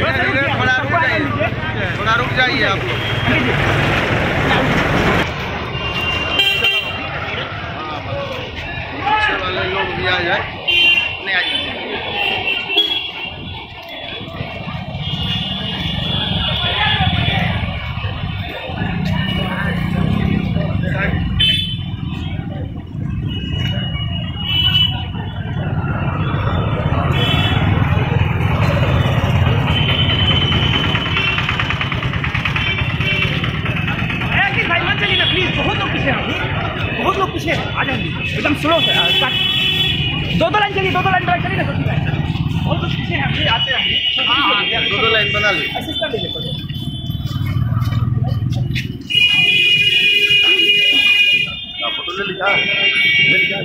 थोड़ा रुक जाइए थोड़ा रुक जाइए आप लोग भी आ जाए नहीं आ जाए पीछे हैं बहुत लोग पीछे आ जाएँगे। एकदम स्लो से। दो दो लाइन चलिए दो दो लाइन ड्राइव चलिए ना बहुत लोग पीछे हैं आते रहेंगे। हाँ हाँ दो दो लाइन बना ली। असिस्टेंट फ़ोटो ले ली ले ली क्या